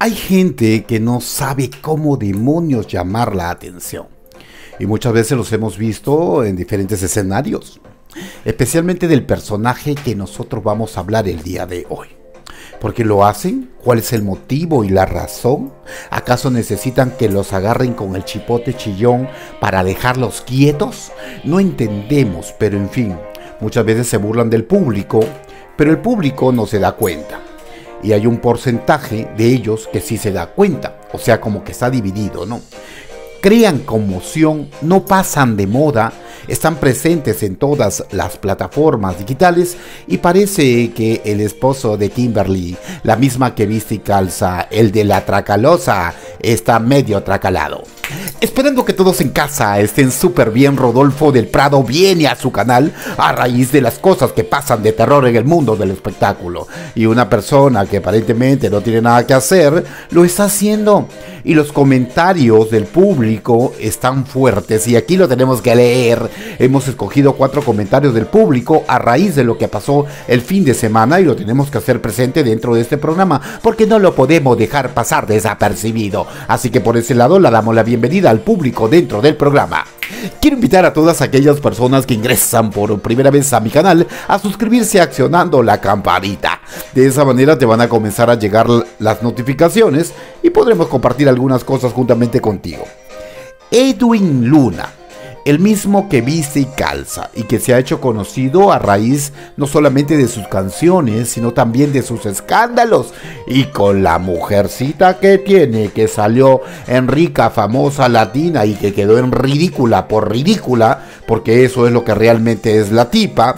Hay gente que no sabe cómo demonios llamar la atención. Y muchas veces los hemos visto en diferentes escenarios. Especialmente del personaje que nosotros vamos a hablar el día de hoy. ¿Por qué lo hacen? ¿Cuál es el motivo y la razón? ¿Acaso necesitan que los agarren con el chipote chillón para dejarlos quietos? No entendemos, pero en fin, muchas veces se burlan del público, pero el público no se da cuenta y hay un porcentaje de ellos que sí se da cuenta, o sea, como que está dividido, ¿no? Crean conmoción, no pasan de moda, están presentes en todas las plataformas digitales y parece que el esposo de Kimberly, la misma que viste y calza, el de la tracalosa, está medio tracalado. Esperando que todos en casa estén súper bien, Rodolfo del Prado viene a su canal a raíz de las cosas que pasan de terror en el mundo del espectáculo. Y una persona que aparentemente no tiene nada que hacer, lo está haciendo. Y los comentarios del público están fuertes y aquí lo tenemos que leer. Hemos escogido cuatro comentarios del público a raíz de lo que pasó el fin de semana y lo tenemos que hacer presente dentro de este programa porque no lo podemos dejar pasar desapercibido. Así que por ese lado le damos la bienvenida al público dentro del programa. Quiero invitar a todas aquellas personas que ingresan por primera vez a mi canal a suscribirse accionando la campanita. De esa manera te van a comenzar a llegar las notificaciones y podremos compartir algunas cosas juntamente contigo. Edwin Luna el mismo que viste y calza y que se ha hecho conocido a raíz no solamente de sus canciones, sino también de sus escándalos. Y con la mujercita que tiene, que salió en rica, famosa latina y que quedó en ridícula por ridícula, porque eso es lo que realmente es la tipa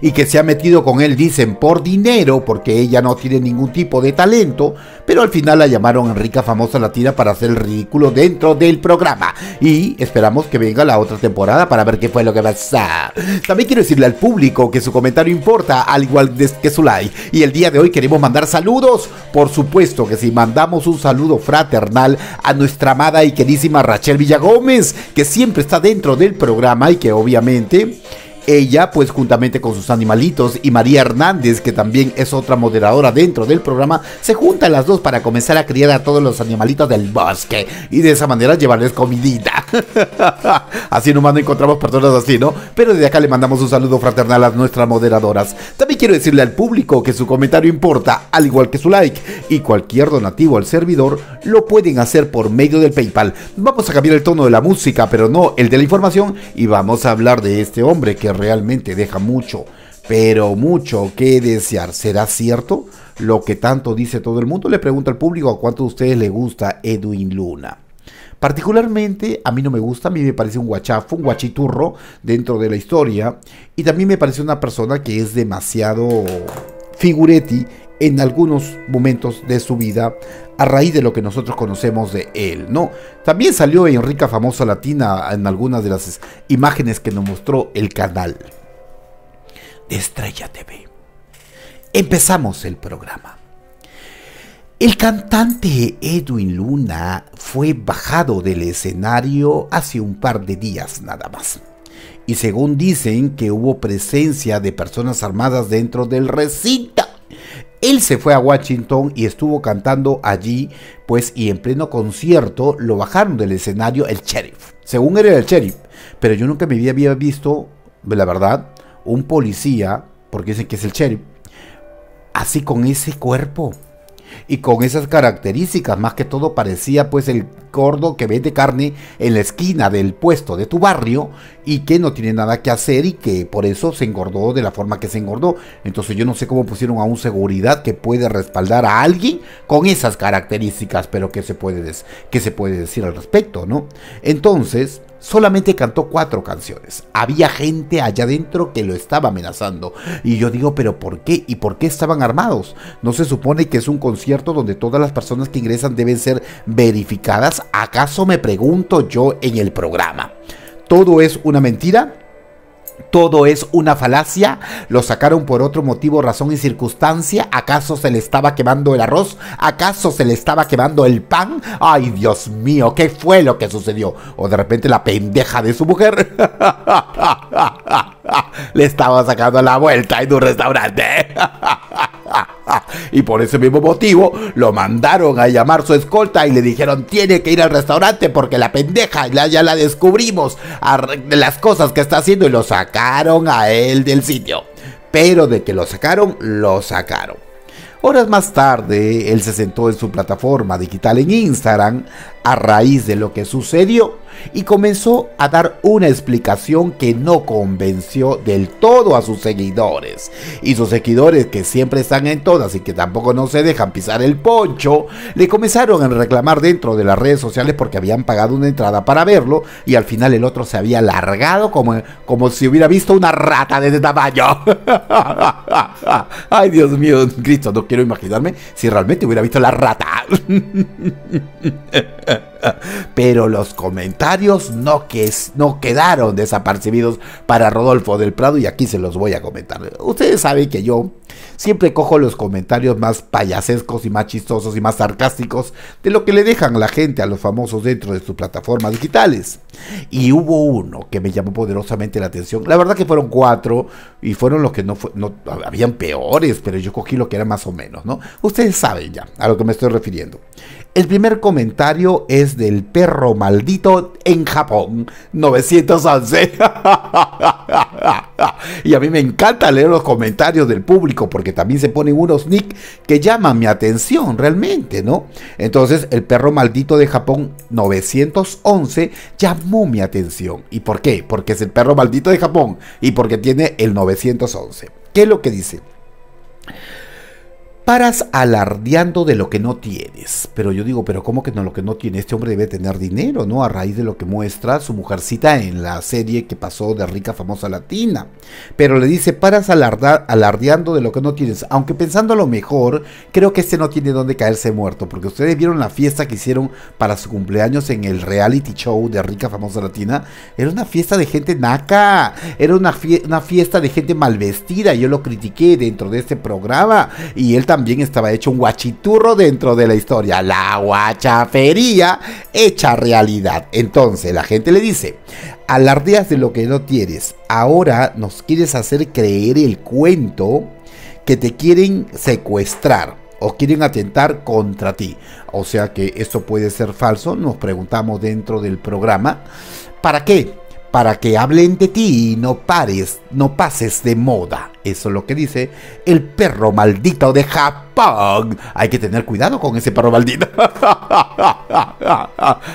y que se ha metido con él, dicen, por dinero, porque ella no tiene ningún tipo de talento, pero al final la llamaron Enrica Famosa Latina para hacer el ridículo dentro del programa. Y esperamos que venga la otra temporada para ver qué fue lo que pasó. También quiero decirle al público que su comentario importa, al igual que su like. Y el día de hoy queremos mandar saludos. Por supuesto que si mandamos un saludo fraternal a nuestra amada y queridísima Rachel Villagómez, que siempre está dentro del programa y que obviamente ella, pues juntamente con sus animalitos y María Hernández, que también es otra moderadora dentro del programa, se juntan las dos para comenzar a criar a todos los animalitos del bosque y de esa manera llevarles comidita. así nomás no encontramos personas así, ¿no? Pero desde acá le mandamos un saludo fraternal a nuestras moderadoras. También quiero decirle al público que su comentario importa, al igual que su like, y cualquier donativo al servidor lo pueden hacer por medio del PayPal. Vamos a cambiar el tono de la música, pero no el de la información, y vamos a hablar de este hombre que realmente deja mucho, pero mucho que desear. ¿Será cierto lo que tanto dice todo el mundo? Le pregunto al público a cuánto de ustedes le gusta Edwin Luna. Particularmente a mí no me gusta, a mí me parece un guachafo, un guachiturro dentro de la historia y también me parece una persona que es demasiado figuretti en algunos momentos de su vida a raíz de lo que nosotros conocemos de él, ¿no? También salió en Rica Famosa Latina en algunas de las imágenes que nos mostró el canal de Estrella TV. Empezamos el programa. El cantante Edwin Luna fue bajado del escenario hace un par de días nada más. Y según dicen que hubo presencia de personas armadas dentro del recinto él se fue a Washington y estuvo cantando allí, pues, y en pleno concierto lo bajaron del escenario el sheriff. Según era el sheriff, pero yo nunca me había visto, la verdad, un policía, porque dicen que es el sheriff, así con ese cuerpo y con esas características. Más que todo parecía pues el gordo que vende carne en la esquina del puesto de tu barrio y que no tiene nada que hacer y que por eso se engordó de la forma que se engordó. Entonces yo no sé cómo pusieron a un seguridad que puede respaldar a alguien con esas características, pero ¿qué se puede, qué se puede decir al respecto, no? Entonces solamente cantó cuatro canciones. Había gente allá adentro que lo estaba amenazando. Y yo digo, pero ¿por qué? ¿Y por qué estaban armados? ¿No se supone que es un concierto donde todas las personas que ingresan deben ser verificadas? ¿Acaso me pregunto yo en el programa? ¿Todo es una mentira? todo es una falacia, lo sacaron por otro motivo, razón y circunstancia, ¿acaso se le estaba quemando el arroz? ¿Acaso se le estaba quemando el pan? Ay, Dios mío, ¿qué fue lo que sucedió? O de repente la pendeja de su mujer le estaba sacando la vuelta en un restaurante. y por ese mismo motivo lo mandaron a llamar su escolta y le dijeron tiene que ir al restaurante porque la pendeja ya la descubrimos de las cosas que está haciendo y lo sacaron a él del sitio. Pero de que lo sacaron, lo sacaron. Horas más tarde, él se sentó en su plataforma digital en Instagram a raíz de lo que sucedió y comenzó a dar una explicación que no convenció del todo a sus seguidores. Y sus seguidores, que siempre están en todas y que tampoco no se dejan pisar el poncho, le comenzaron a reclamar dentro de las redes sociales porque habían pagado una entrada para verlo y al final el otro se había largado como, como si hubiera visto una rata de ese tamaño. Ay, Dios mío, Cristo, no quiero imaginarme si realmente hubiera visto la rata. Pero los comentarios no, que no quedaron desapercibidos para Rodolfo del Prado y aquí se los voy a comentar. Ustedes saben que yo siempre cojo los comentarios más payasescos y más chistosos y más sarcásticos de lo que le dejan la gente a los famosos dentro de sus plataformas digitales. Y hubo uno que me llamó poderosamente la atención. La verdad que fueron cuatro y fueron los que no, no habían peores, pero yo cogí lo que era más o menos, ¿no? Ustedes saben ya a lo que me estoy refiriendo. El primer comentario es del perro maldito en Japón, 911. y a mí me encanta leer los comentarios del público porque también se ponen unos nick que llaman mi atención realmente, ¿no? Entonces, el perro maldito de Japón 911 llamó mi atención. ¿Y por qué? Porque es el perro maldito de Japón y porque tiene el 911. ¿Qué es lo que dice? Paras alardeando de lo que no tienes. Pero yo digo, pero ¿cómo que no lo que no tiene? Este hombre debe tener dinero, ¿no? A raíz de lo que muestra su mujercita en la serie que pasó de rica famosa latina. Pero le dice, paras alardeando de lo que no tienes. Aunque pensando lo mejor, creo que este no tiene dónde caerse muerto. Porque ustedes vieron la fiesta que hicieron para su cumpleaños en el reality show de rica famosa latina. Era una fiesta de gente naca. Era una, una fiesta de gente mal vestida. Yo lo critiqué dentro de este programa. Y él también también estaba hecho un guachiturro dentro de la historia. La guachafería hecha realidad. Entonces la gente le dice, alardeas de lo que no tienes. Ahora nos quieres hacer creer el cuento que te quieren secuestrar o quieren atentar contra ti. O sea que esto puede ser falso, nos preguntamos dentro del programa. ¿Para qué? Para que hablen de ti y no pares, no pases de moda. Eso es lo que dice el perro maldito de Japón. Hay que tener cuidado con ese perro maldito.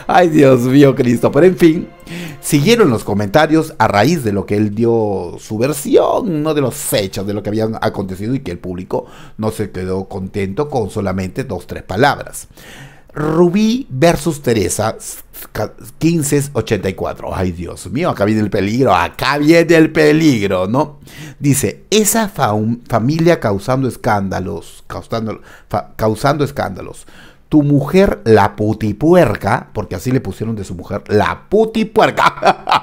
Ay, Dios mío, Cristo. Pero en fin, siguieron los comentarios a raíz de lo que él dio su versión, no de los hechos, de lo que habían acontecido y que el público no se quedó contento con solamente dos, tres palabras. Rubí versus Teresa 1584. Ay, Dios mío, acá viene el peligro, acá viene el peligro, ¿no? Dice, esa familia causando escándalos, causando, causando escándalos. Tu mujer, la putipuerca, porque así le pusieron de su mujer, la putipuerca.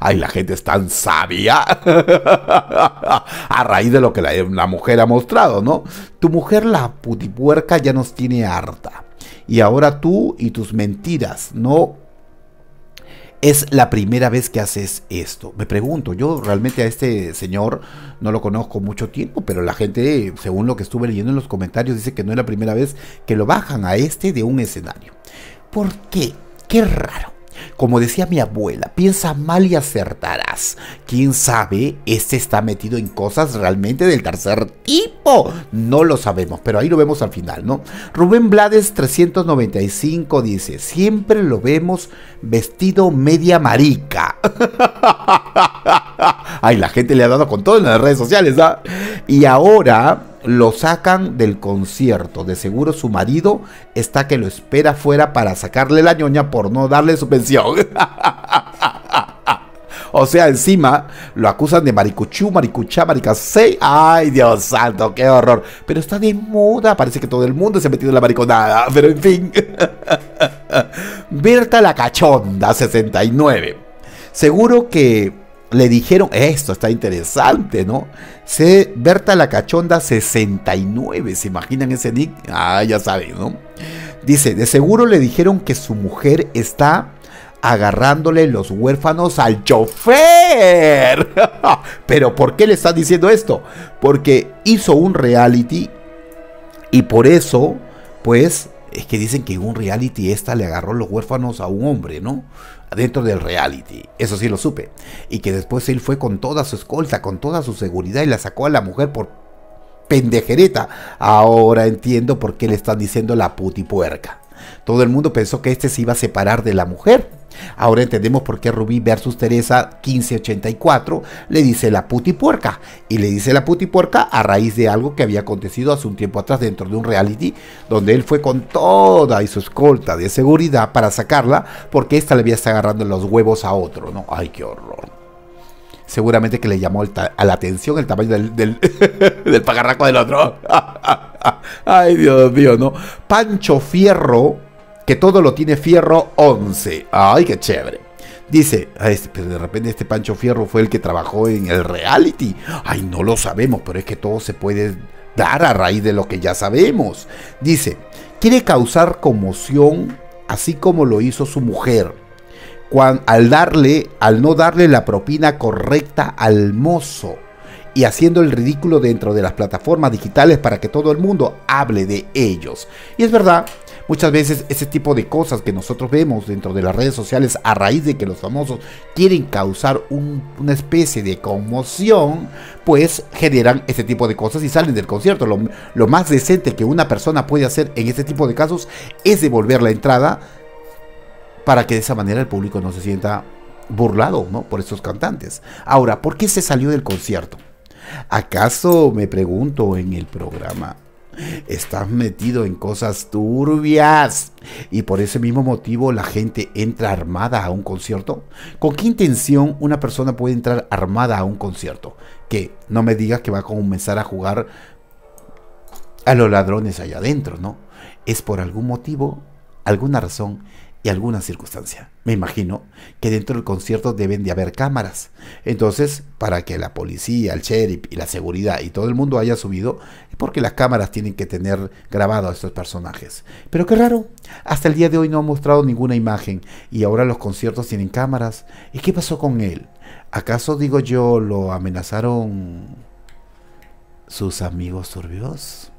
Ay, la gente es tan sabia. A raíz de lo que la, mujer ha mostrado, ¿no? Tu mujer, la putipuerca, ya nos tiene harta. Y ahora tú y tus mentiras, no es la primera vez que haces esto. Me pregunto, yo realmente a este señor no lo conozco mucho tiempo, pero la gente, según lo que estuve leyendo en los comentarios, dice que no es la primera vez que lo bajan a este de un escenario. ¿Por qué? Qué raro. Como decía mi abuela, piensa mal y acertarás. ¿Quién sabe? Este está metido en cosas realmente del tercer tipo. No lo sabemos, pero ahí lo vemos al final, ¿no? Rubén Blades 395 dice, siempre lo vemos vestido media marica. Ay, la gente le ha dado con todo en las redes sociales, ¿ah? Y ahora lo sacan del concierto. De seguro su marido está que lo espera fuera para sacarle la ñoña por no darle su pensión. o sea, encima lo acusan de maricuchú, maricuchá, maricasei. Ay, Dios santo, qué horror. Pero está de moda. Parece que todo el mundo se ha metido en la mariconada. Pero en fin. Berta la cachonda, 69. Seguro que le dijeron, esto está interesante, ¿no? Se, Berta la Cachonda 69, ¿se imaginan ese nick? Ah, ya saben, ¿no? Dice, de seguro le dijeron que su mujer está agarrándole los huérfanos al chofer. Pero ¿por qué le están diciendo esto? Porque hizo un reality y por eso, pues, es que dicen que en un reality esta le agarró los huérfanos a un hombre, ¿no? Dentro del reality. Eso sí lo supe. Y que después él fue con toda su escolta, con toda su seguridad y la sacó a la mujer por pendejereta. Ahora entiendo por qué le están diciendo la putipuerca. Todo el mundo pensó que este se iba a separar de la mujer. Ahora entendemos por qué Rubí versus Teresa 1584 le dice la putipuerca. Y le dice la putipuerca a raíz de algo que había acontecido hace un tiempo atrás dentro de un reality donde él fue con toda su escolta de seguridad para sacarla porque esta le había estado agarrando los huevos a otro, ¿no? Ay, qué horror seguramente que le llamó a la atención el tamaño del, del, del pagarraco del otro. Ay, Dios mío, ¿no? Pancho Fierro que todo lo tiene Fierro 11. Ay, qué chévere. Dice, pero de repente este Pancho Fierro fue el que trabajó en el reality. Ay, no lo sabemos, pero es que todo se puede dar a raíz de lo que ya sabemos. Dice, quiere causar conmoción así como lo hizo su mujer. al darle, al no darle la propina correcta al mozo y haciendo el ridículo dentro de las plataformas digitales para que todo el mundo hable de ellos. Y es verdad, Muchas veces ese tipo de cosas que nosotros vemos dentro de las redes sociales a raíz de que los famosos quieren causar una especie de conmoción, pues generan ese tipo de cosas y salen del concierto. Lo, lo más decente que una persona puede hacer en este tipo de casos es devolver la entrada para que de esa manera el público no se sienta burlado ¿no? por estos cantantes. Ahora, ¿por qué se salió del concierto? ¿Acaso, me pregunto en el programa, estás metido en cosas turbias y por ese mismo motivo la gente entra armada a un concierto. ¿Con qué intención una persona puede entrar armada a un concierto? Que no me digas que va a comenzar a jugar a los ladrones allá adentro, ¿no? Es por algún motivo, alguna razón y alguna circunstancia. Me imagino que dentro del concierto deben de haber cámaras. Entonces, para que la policía, el sheriff y la seguridad y todo el mundo haya subido, es porque las cámaras tienen que tener grabado a estos personajes. Pero qué raro, hasta el día de hoy no ha mostrado ninguna imagen y ahora los conciertos tienen cámaras. ¿Y qué pasó con él? ¿Acaso digo yo lo amenazaron sus amigos turbios?